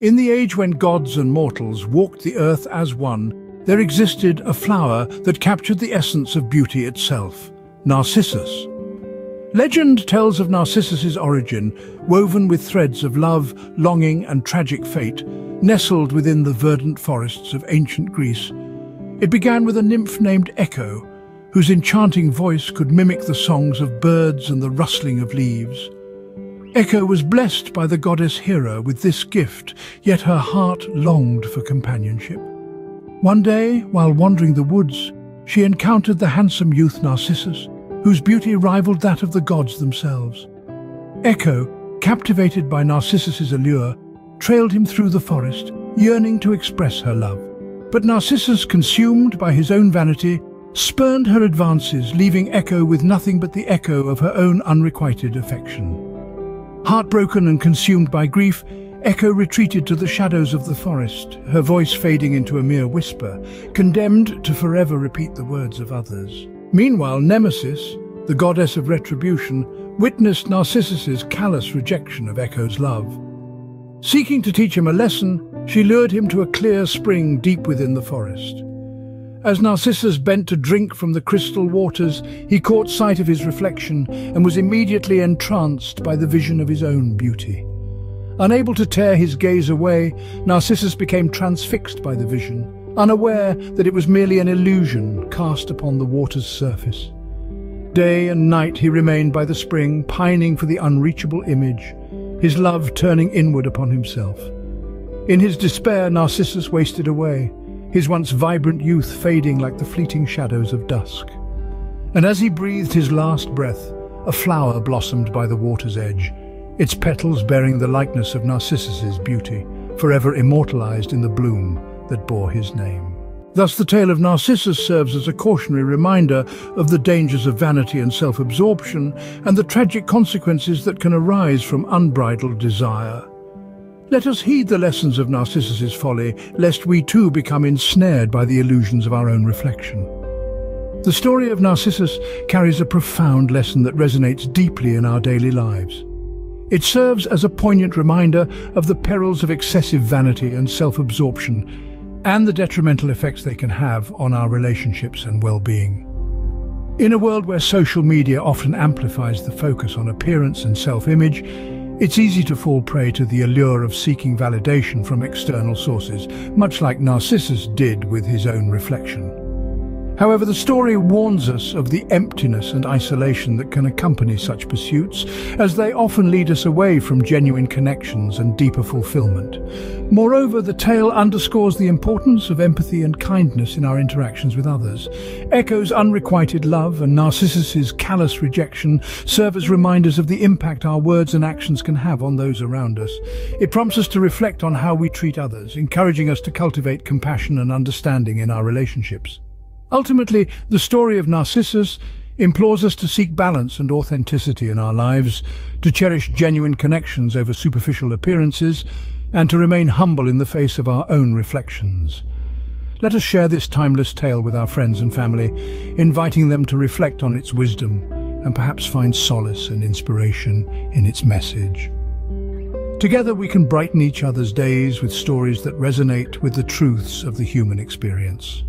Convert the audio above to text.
In the age when gods and mortals walked the earth as one, there existed a flower that captured the essence of beauty itself, Narcissus. Legend tells of Narcissus's origin, woven with threads of love, longing and tragic fate, nestled within the verdant forests of ancient Greece. It began with a nymph named Echo, whose enchanting voice could mimic the songs of birds and the rustling of leaves. Echo was blessed by the goddess Hera with this gift, yet her heart longed for companionship. One day, while wandering the woods, she encountered the handsome youth Narcissus, whose beauty rivaled that of the gods themselves. Echo, captivated by Narcissus's allure, trailed him through the forest, yearning to express her love. But Narcissus, consumed by his own vanity, spurned her advances, leaving Echo with nothing but the echo of her own unrequited affection. Heartbroken and consumed by grief, Echo retreated to the shadows of the forest, her voice fading into a mere whisper, condemned to forever repeat the words of others. Meanwhile, Nemesis, the goddess of retribution, witnessed Narcissus's callous rejection of Echo's love. Seeking to teach him a lesson, she lured him to a clear spring deep within the forest. As Narcissus bent to drink from the crystal waters, he caught sight of his reflection and was immediately entranced by the vision of his own beauty. Unable to tear his gaze away, Narcissus became transfixed by the vision, unaware that it was merely an illusion cast upon the water's surface. Day and night he remained by the spring, pining for the unreachable image, his love turning inward upon himself. In his despair, Narcissus wasted away, his once vibrant youth fading like the fleeting shadows of dusk. And as he breathed his last breath, a flower blossomed by the water's edge, its petals bearing the likeness of Narcissus's beauty, forever immortalized in the bloom that bore his name. Thus the tale of Narcissus serves as a cautionary reminder of the dangers of vanity and self-absorption and the tragic consequences that can arise from unbridled desire. Let us heed the lessons of Narcissus's folly, lest we too become ensnared by the illusions of our own reflection. The story of Narcissus carries a profound lesson that resonates deeply in our daily lives. It serves as a poignant reminder of the perils of excessive vanity and self-absorption, and the detrimental effects they can have on our relationships and well-being. In a world where social media often amplifies the focus on appearance and self-image, it's easy to fall prey to the allure of seeking validation from external sources, much like Narcissus did with his own reflection. However, the story warns us of the emptiness and isolation that can accompany such pursuits, as they often lead us away from genuine connections and deeper fulfillment. Moreover, the tale underscores the importance of empathy and kindness in our interactions with others. Echo's unrequited love and Narcissus's callous rejection serve as reminders of the impact our words and actions can have on those around us. It prompts us to reflect on how we treat others, encouraging us to cultivate compassion and understanding in our relationships. Ultimately, the story of Narcissus implores us to seek balance and authenticity in our lives, to cherish genuine connections over superficial appearances, and to remain humble in the face of our own reflections. Let us share this timeless tale with our friends and family, inviting them to reflect on its wisdom and perhaps find solace and inspiration in its message. Together we can brighten each other's days with stories that resonate with the truths of the human experience.